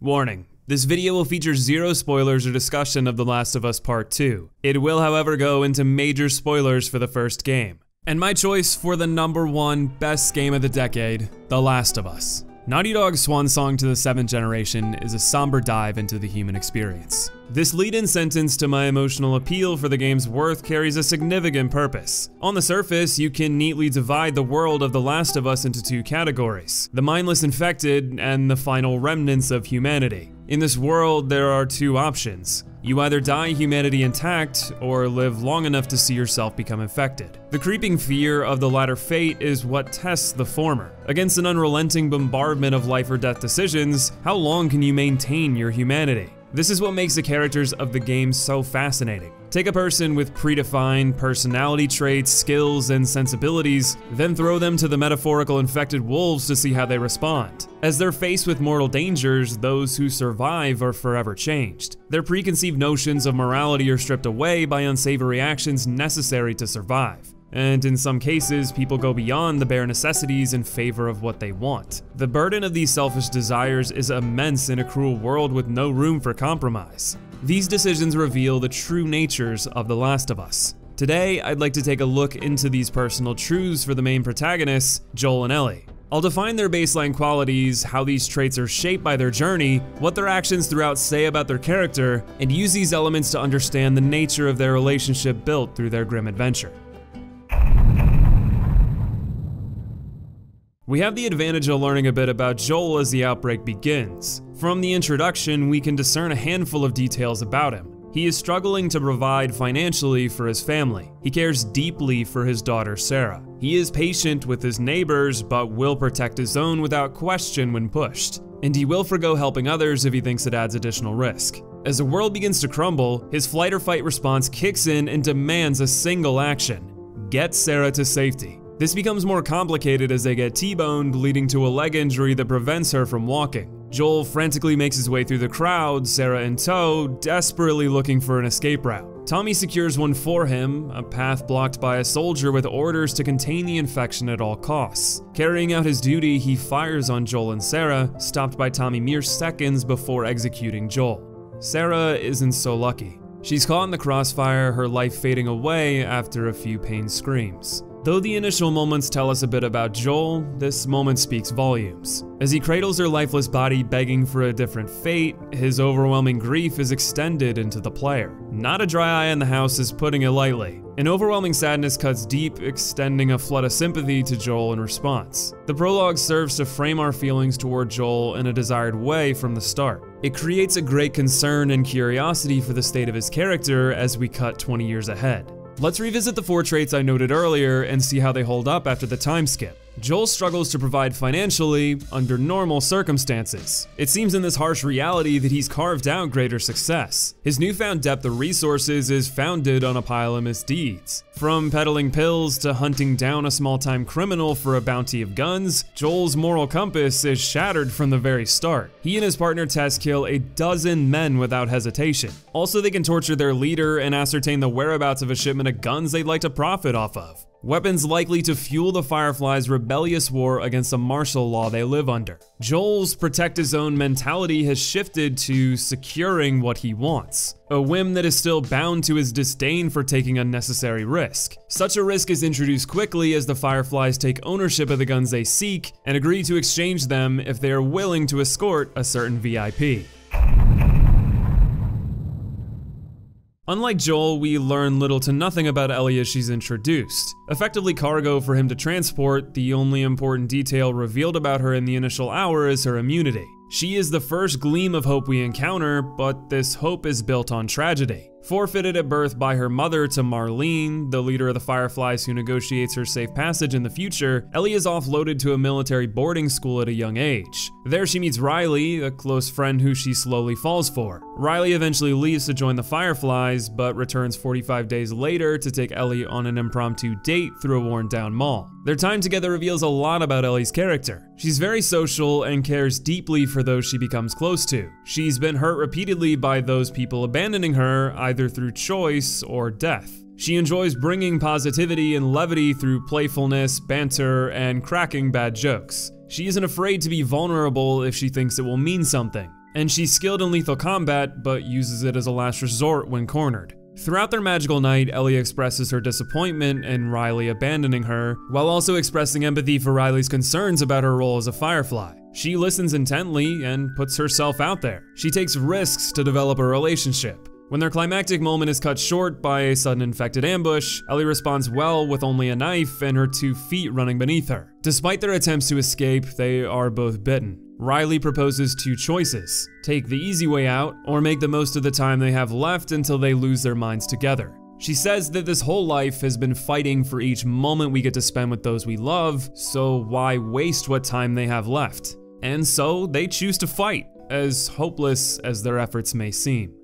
Warning. This video will feature zero spoilers or discussion of The Last of Us Part 2. It will, however, go into major spoilers for the first game. And my choice for the number one best game of the decade, The Last of Us. Naughty Dog's swan song to the seventh generation is a somber dive into the human experience. This lead-in sentence to my emotional appeal for the game's worth carries a significant purpose. On the surface, you can neatly divide the world of The Last of Us into two categories, the mindless infected and the final remnants of humanity. In this world, there are two options. You either die humanity intact, or live long enough to see yourself become infected. The creeping fear of the latter fate is what tests the former. Against an unrelenting bombardment of life or death decisions, how long can you maintain your humanity? This is what makes the characters of the game so fascinating. Take a person with predefined personality traits, skills, and sensibilities, then throw them to the metaphorical infected wolves to see how they respond. As they're faced with mortal dangers, those who survive are forever changed. Their preconceived notions of morality are stripped away by unsavory actions necessary to survive. And in some cases, people go beyond the bare necessities in favor of what they want. The burden of these selfish desires is immense in a cruel world with no room for compromise. These decisions reveal the true natures of The Last of Us. Today, I'd like to take a look into these personal truths for the main protagonists, Joel and Ellie. I'll define their baseline qualities, how these traits are shaped by their journey, what their actions throughout say about their character, and use these elements to understand the nature of their relationship built through their grim adventure. We have the advantage of learning a bit about Joel as the outbreak begins. From the introduction, we can discern a handful of details about him. He is struggling to provide financially for his family. He cares deeply for his daughter Sarah. He is patient with his neighbors, but will protect his own without question when pushed. And he will forego helping others if he thinks it adds additional risk. As the world begins to crumble, his flight or fight response kicks in and demands a single action get Sarah to safety. This becomes more complicated as they get T-boned, leading to a leg injury that prevents her from walking. Joel frantically makes his way through the crowd, Sarah in tow, desperately looking for an escape route. Tommy secures one for him, a path blocked by a soldier with orders to contain the infection at all costs. Carrying out his duty, he fires on Joel and Sarah, stopped by Tommy mere seconds before executing Joel. Sarah isn't so lucky. She's caught in the crossfire, her life fading away after a few pain screams. Though the initial moments tell us a bit about Joel, this moment speaks volumes. As he cradles her lifeless body begging for a different fate, his overwhelming grief is extended into the player. Not a dry eye in the house is putting it lightly. An overwhelming sadness cuts deep, extending a flood of sympathy to Joel in response. The prologue serves to frame our feelings toward Joel in a desired way from the start. It creates a great concern and curiosity for the state of his character as we cut 20 years ahead. Let's revisit the four traits I noted earlier and see how they hold up after the time skip. Joel struggles to provide financially under normal circumstances. It seems in this harsh reality that he's carved out greater success. His newfound depth of resources is founded on a pile of misdeeds. From peddling pills to hunting down a small-time criminal for a bounty of guns, Joel's moral compass is shattered from the very start. He and his partner Tess kill a dozen men without hesitation. Also, they can torture their leader and ascertain the whereabouts of a shipment of guns they'd like to profit off of. Weapons likely to fuel the Fireflies' rebellious war against the martial law they live under. Joel's protect his own mentality has shifted to securing what he wants, a whim that is still bound to his disdain for taking unnecessary risk. Such a risk is introduced quickly as the Fireflies take ownership of the guns they seek and agree to exchange them if they are willing to escort a certain VIP. Unlike Joel, we learn little to nothing about Ellie as she's introduced. Effectively cargo for him to transport, the only important detail revealed about her in the initial hour is her immunity. She is the first gleam of hope we encounter, but this hope is built on tragedy. Forfeited at birth by her mother to Marlene, the leader of the Fireflies who negotiates her safe passage in the future, Ellie is offloaded to a military boarding school at a young age. There she meets Riley, a close friend who she slowly falls for. Riley eventually leaves to join the Fireflies, but returns 45 days later to take Ellie on an impromptu date through a worn down mall. Their time together reveals a lot about Ellie's character. She's very social and cares deeply for those she becomes close to. She's been hurt repeatedly by those people abandoning her, either through choice or death. She enjoys bringing positivity and levity through playfulness, banter, and cracking bad jokes. She isn't afraid to be vulnerable if she thinks it will mean something. and she's skilled in lethal combat but uses it as a last resort when cornered. Throughout their magical night, Ellie expresses her disappointment in Riley abandoning her, while also expressing empathy for Riley's concerns about her role as a Firefly. She listens intently and puts herself out there. She takes risks to develop a relationship. When their climactic moment is cut short by a sudden infected ambush, Ellie responds well with only a knife and her two feet running beneath her. Despite their attempts to escape, they are both bitten. Riley proposes two choices take the easy way out, or make the most of the time they have left until they lose their minds together. She says that this whole life has been fighting for each moment we get to spend with those we love, so why waste what time they have left? And so they choose to fight, as hopeless as their efforts may seem.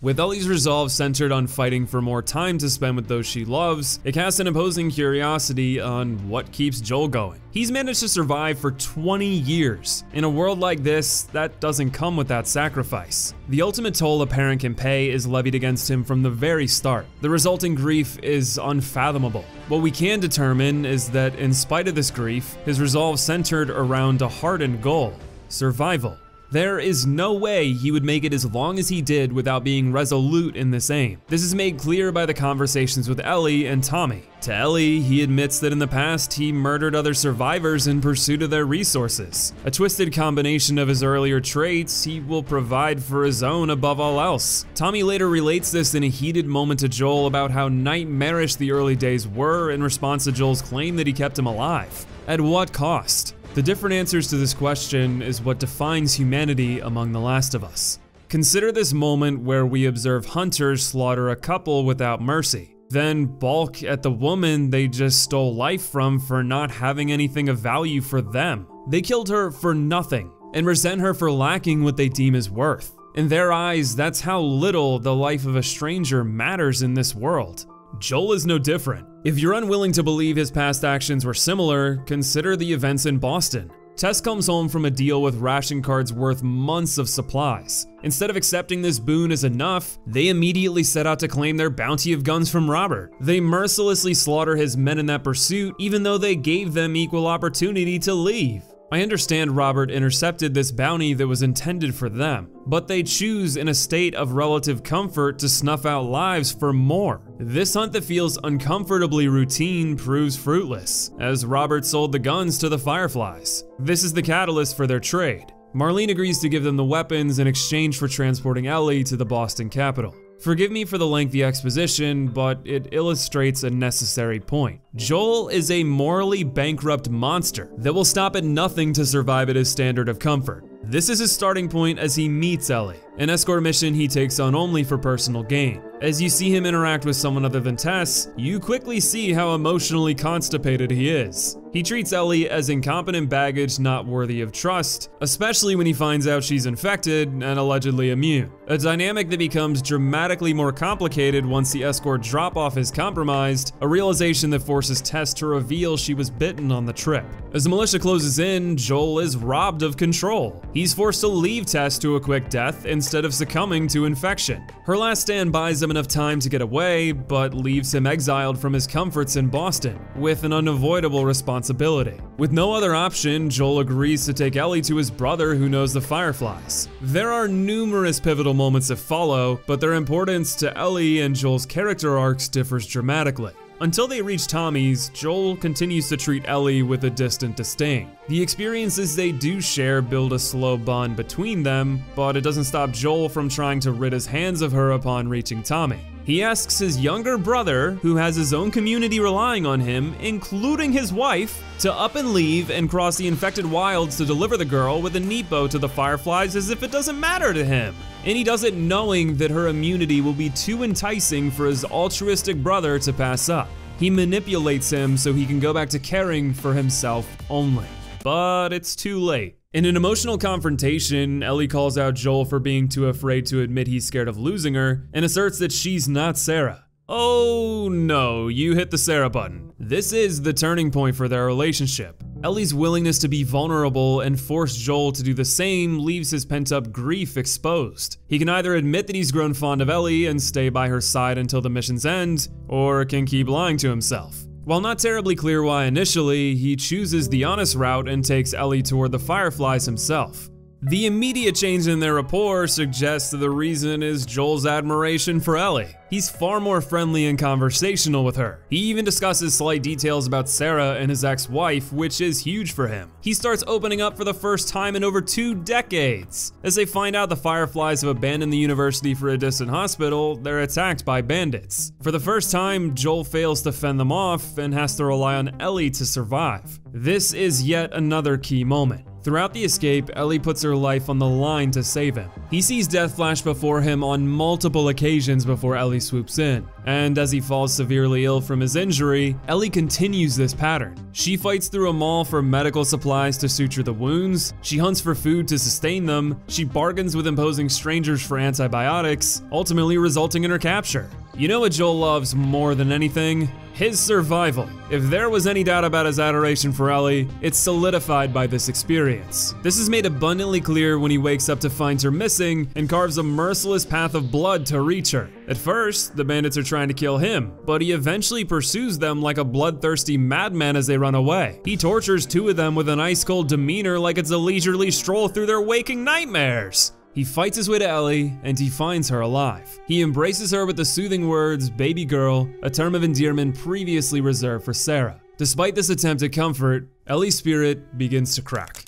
With Ellie's resolve centered on fighting for more time to spend with those she loves, it casts an opposing curiosity on what keeps Joel going. He's managed to survive for 20 years. In a world like this, that doesn't come without sacrifice. The ultimate toll a parent can pay is levied against him from the very start. The resulting grief is unfathomable. What we can determine is that in spite of this grief, his resolve centered around a hardened goal, survival. There is no way he would make it as long as he did without being resolute in this aim. This is made clear by the conversations with Ellie and Tommy. To Ellie, he admits that in the past he murdered other survivors in pursuit of their resources. A twisted combination of his earlier traits, he will provide for his own above all else. Tommy later relates this in a heated moment to Joel about how nightmarish the early days were in response to Joel's claim that he kept him alive. At what cost? The different answers to this question is what defines humanity among the last of us. Consider this moment where we observe hunters slaughter a couple without mercy, then balk at the woman they just stole life from for not having anything of value for them. They killed her for nothing and resent her for lacking what they deem as worth. In their eyes, that's how little the life of a stranger matters in this world. Joel is no different. If you're unwilling to believe his past actions were similar, consider the events in Boston. Tess comes home from a deal with ration cards worth months of supplies. Instead of accepting this boon as enough, they immediately set out to claim their bounty of guns from Robert. They mercilessly slaughter his men in that pursuit, even though they gave them equal opportunity to leave. I understand Robert intercepted this bounty that was intended for them, but they choose in a state of relative comfort to snuff out lives for more. This hunt that feels uncomfortably routine proves fruitless, as Robert sold the guns to the Fireflies. This is the catalyst for their trade. Marlene agrees to give them the weapons in exchange for transporting Ellie to the Boston Capitol. Forgive me for the lengthy exposition, but it illustrates a necessary point. Joel is a morally bankrupt monster that will stop at nothing to survive at his standard of comfort. This is his starting point as he meets Ellie, an escort mission he takes on only for personal gain. As you see him interact with someone other than Tess, you quickly see how emotionally constipated he is. He treats Ellie as incompetent baggage not worthy of trust, especially when he finds out she's infected and allegedly immune. A dynamic that becomes dramatically more complicated once the escort drop off is compromised, a realization that forces Tess to reveal she was bitten on the trip. As the militia closes in, Joel is robbed of control. He's forced to leave Tess to a quick death instead of succumbing to infection. Her last stand buys him enough time to get away, but leaves him exiled from his comforts in Boston, with an unavoidable responsibility. With no other option, Joel agrees to take Ellie to his brother who knows the Fireflies. There are numerous pivotal moments that follow, but their importance to Ellie and Joel's character arcs differs dramatically. Until they reach Tommy's, Joel continues to treat Ellie with a distant disdain. The experiences they do share build a slow bond between them, but it doesn't stop Joel from trying to rid his hands of her upon reaching Tommy. He asks his younger brother, who has his own community relying on him, including his wife, to up and leave and cross the infected wilds to deliver the girl with a bow to the Fireflies as if it doesn't matter to him. And he does it knowing that her immunity will be too enticing for his altruistic brother to pass up. He manipulates him so he can go back to caring for himself only. But it's too late. In an emotional confrontation, Ellie calls out Joel for being too afraid to admit he's scared of losing her and asserts that she's not Sarah. Oh no, you hit the Sarah button. This is the turning point for their relationship. Ellie's willingness to be vulnerable and force Joel to do the same leaves his pent up grief exposed. He can either admit that he's grown fond of Ellie and stay by her side until the mission's end, or can keep lying to himself. While not terribly clear why initially, he chooses the honest route and takes Ellie toward the Fireflies himself. The immediate change in their rapport suggests that the reason is Joel's admiration for Ellie. He's far more friendly and conversational with her. He even discusses slight details about Sarah and his ex-wife, which is huge for him. He starts opening up for the first time in over two decades. As they find out the Fireflies have abandoned the university for a distant hospital, they're attacked by bandits. For the first time, Joel fails to fend them off and has to rely on Ellie to survive. This is yet another key moment. Throughout the escape, Ellie puts her life on the line to save him. He sees death flash before him on multiple occasions before Ellie swoops in. And as he falls severely ill from his injury, Ellie continues this pattern. She fights through a mall for medical supplies to suture the wounds, she hunts for food to sustain them, she bargains with imposing strangers for antibiotics, ultimately resulting in her capture. You know what Joel loves more than anything? His survival. If there was any doubt about his adoration for Ellie, it's solidified by this experience. This is made abundantly clear when he wakes up to find her missing and carves a merciless path of blood to reach her. At first, the bandits are trying to kill him, but he eventually pursues them like a bloodthirsty madman as they run away. He tortures two of them with an ice cold demeanor like it's a leisurely stroll through their waking nightmares. He fights his way to Ellie, and he finds her alive. He embraces her with the soothing words, baby girl, a term of endearment previously reserved for Sarah. Despite this attempt at comfort, Ellie's spirit begins to crack.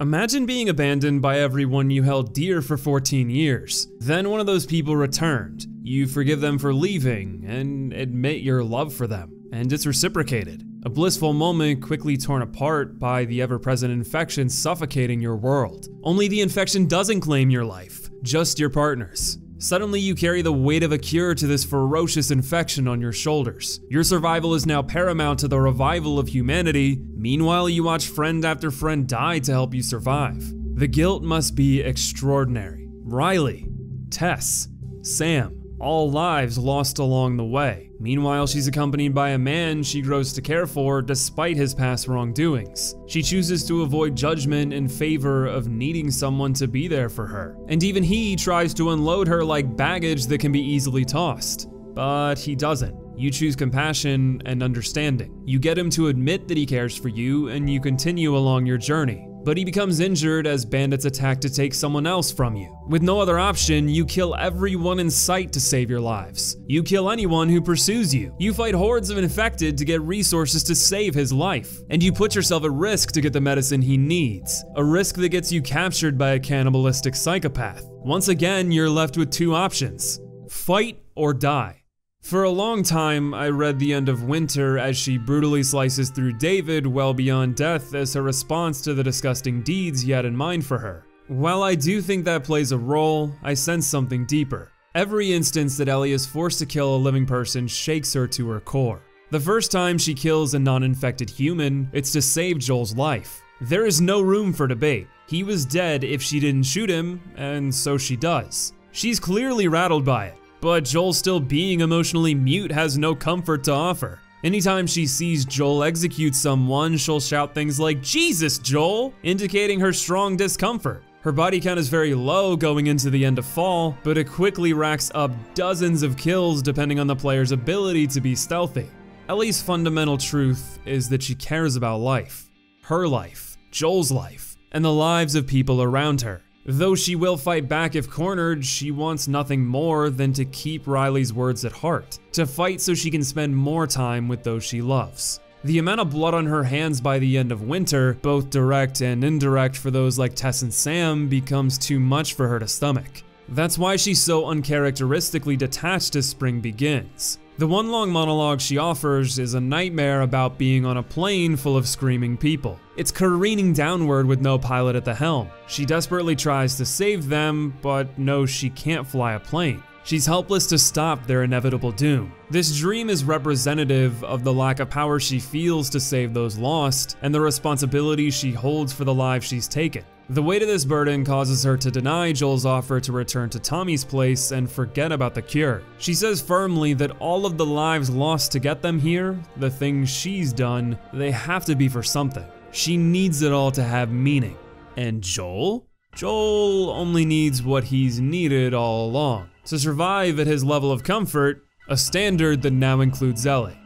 Imagine being abandoned by everyone you held dear for 14 years. Then one of those people returned. You forgive them for leaving and admit your love for them, and it's reciprocated. A blissful moment quickly torn apart by the ever present infection suffocating your world. Only the infection doesn't claim your life, just your partner's. Suddenly, you carry the weight of a cure to this ferocious infection on your shoulders. Your survival is now paramount to the revival of humanity. Meanwhile, you watch friend after friend die to help you survive. The guilt must be extraordinary. Riley, Tess, Sam, all lives lost along the way. Meanwhile, she's accompanied by a man she grows to care for despite his past wrongdoings. She chooses to avoid judgment in favor of needing someone to be there for her. And even he tries to unload her like baggage that can be easily tossed. But he doesn't. You choose compassion and understanding. You get him to admit that he cares for you, and you continue along your journey but he becomes injured as bandits attack to take someone else from you. With no other option, you kill everyone in sight to save your lives. You kill anyone who pursues you. You fight hordes of infected to get resources to save his life. And you put yourself at risk to get the medicine he needs. A risk that gets you captured by a cannibalistic psychopath. Once again, you're left with two options. Fight or die. For a long time, I read The End of Winter as she brutally slices through David well beyond death as her response to the disgusting deeds he had in mind for her. While I do think that plays a role, I sense something deeper. Every instance that Ellie is forced to kill a living person shakes her to her core. The first time she kills a non-infected human, it's to save Joel's life. There is no room for debate. He was dead if she didn't shoot him, and so she does. She's clearly rattled by it. But Joel still being emotionally mute has no comfort to offer. Anytime she sees Joel execute someone, she'll shout things like, Jesus, Joel, indicating her strong discomfort. Her body count is very low going into the end of fall, but it quickly racks up dozens of kills depending on the player's ability to be stealthy. Ellie's fundamental truth is that she cares about life. Her life, Joel's life, and the lives of people around her. Though she will fight back if cornered, she wants nothing more than to keep Riley's words at heart, to fight so she can spend more time with those she loves. The amount of blood on her hands by the end of winter, both direct and indirect for those like Tess and Sam, becomes too much for her to stomach. That's why she's so uncharacteristically detached as spring begins. The one long monologue she offers is a nightmare about being on a plane full of screaming people. It's careening downward with no pilot at the helm. She desperately tries to save them, but knows she can't fly a plane. She's helpless to stop their inevitable doom. This dream is representative of the lack of power she feels to save those lost, and the responsibility she holds for the lives she's taken. The weight of this burden causes her to deny Joel's offer to return to Tommy's place and forget about the cure. She says firmly that all of the lives lost to get them here, the things she's done, they have to be for something. She needs it all to have meaning. And Joel? Joel only needs what he's needed all along. To survive at his level of comfort, a standard that now includes Ellie.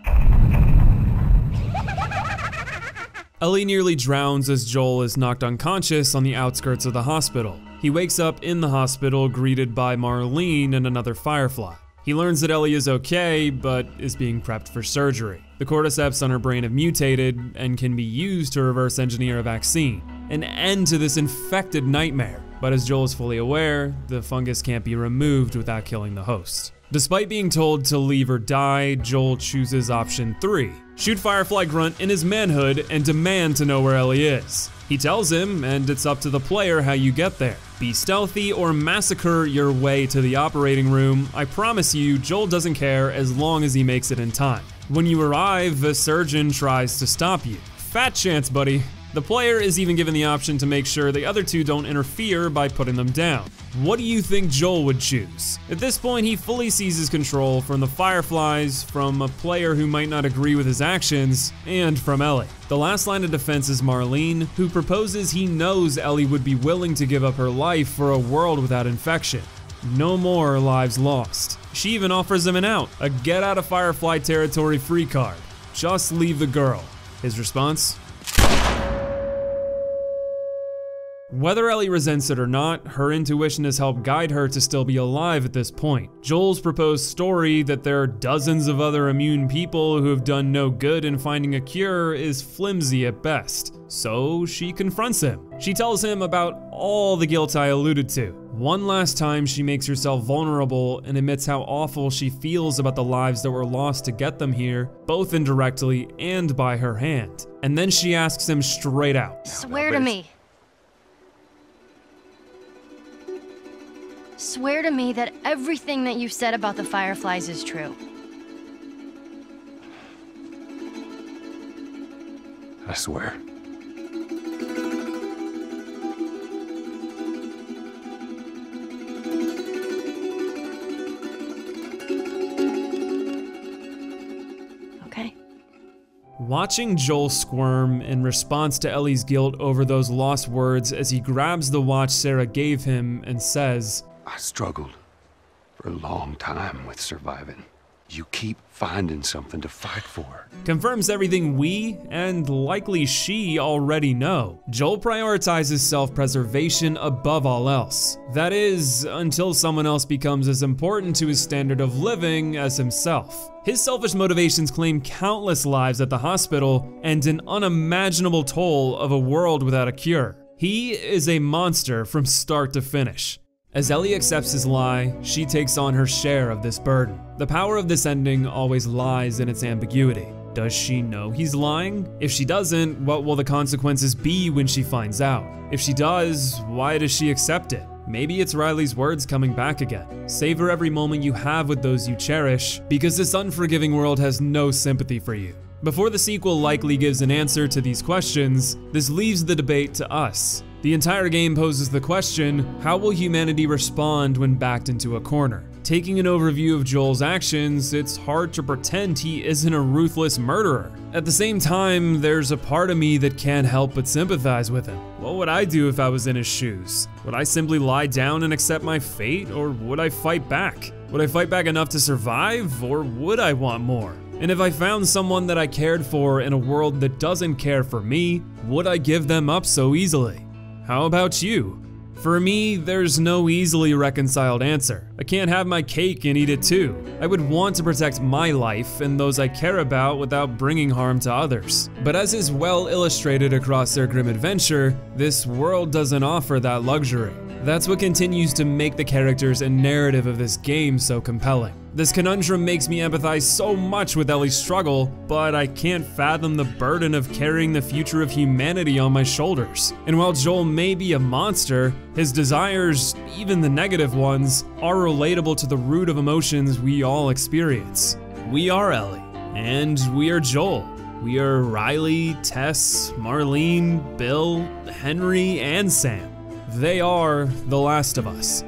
Ellie nearly drowns as Joel is knocked unconscious on the outskirts of the hospital. He wakes up in the hospital greeted by Marlene and another Firefly. He learns that Ellie is okay, but is being prepped for surgery. The cordyceps on her brain have mutated and can be used to reverse engineer a vaccine. An end to this infected nightmare. But as Joel is fully aware, the fungus can't be removed without killing the host. Despite being told to leave or die, Joel chooses option 3. Shoot Firefly Grunt in his manhood and demand to know where Ellie is. He tells him, and it's up to the player how you get there. Be stealthy or massacre your way to the operating room. I promise you, Joel doesn't care as long as he makes it in time. When you arrive, a surgeon tries to stop you. Fat chance, buddy. The player is even given the option to make sure the other two don't interfere by putting them down. What do you think Joel would choose? At this point, he fully seizes control from the Fireflies, from a player who might not agree with his actions, and from Ellie. The last line of defense is Marlene, who proposes he knows Ellie would be willing to give up her life for a world without infection. No more lives lost. She even offers him an out, a get out of Firefly territory free card. Just leave the girl. His response? Whether Ellie resents it or not, her intuition has helped guide her to still be alive at this point. Joel's proposed story that there are dozens of other immune people who have done no good in finding a cure is flimsy at best, so she confronts him. She tells him about all the guilt I alluded to. One last time, she makes herself vulnerable and admits how awful she feels about the lives that were lost to get them here, both indirectly and by her hand. And then she asks him straight out Swear to me. Swear to me that everything that you said about the Fireflies is true. I swear. Okay? Watching Joel squirm in response to Ellie's guilt over those lost words as he grabs the watch Sarah gave him and says, I struggled for a long time with surviving. You keep finding something to fight for. confirms everything we, and likely she, already know. Joel prioritizes self preservation above all else. That is, until someone else becomes as important to his standard of living as himself. His selfish motivations claim countless lives at the hospital and an unimaginable toll of a world without a cure. He is a monster from start to finish. As Ellie accepts his lie, she takes on her share of this burden. The power of this ending always lies in its ambiguity. Does she know he's lying? If she doesn't, what will the consequences be when she finds out? If she does, why does she accept it? Maybe it's Riley's words coming back again. Savor every moment you have with those you cherish, because this unforgiving world has no sympathy for you. Before the sequel likely gives an answer to these questions, this leaves the debate to us. The entire game poses the question how will humanity respond when backed into a corner? Taking an overview of Joel's actions, it's hard to pretend he isn't a ruthless murderer. At the same time, there's a part of me that can't help but sympathize with him. What would I do if I was in his shoes? Would I simply lie down and accept my fate, or would I fight back? Would I fight back enough to survive, or would I want more? And if I found someone that I cared for in a world that doesn't care for me, would I give them up so easily? How about you? For me, there's no easily reconciled answer. I can't have my cake and eat it too. I would want to protect my life and those I care about without bringing harm to others. But as is well illustrated across their grim adventure, this world doesn't offer that luxury. That's what continues to make the characters and narrative of this game so compelling. This conundrum makes me empathize so much with Ellie's struggle, but I can't fathom the burden of carrying the future of humanity on my shoulders. And while Joel may be a monster, his desires, even the negative ones, are relatable to the root of emotions we all experience. We are Ellie, and we are Joel. We are Riley, Tess, Marlene, Bill, Henry, and Sam. They are The Last of Us.